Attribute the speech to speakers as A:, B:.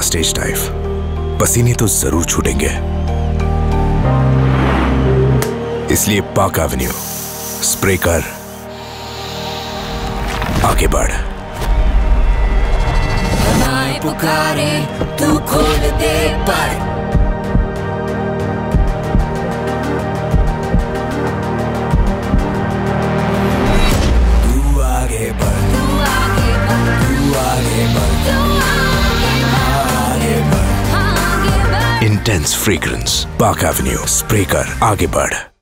A: Stage dive पसीने तो ज़रूर छूटेंगे। इसलिए पाक एवेन्यू स्प्रे कर। आगे बढ़।
B: पुकारे, तू खोल दे
A: intense fragrance Park Avenue spray कर आगे बढ़।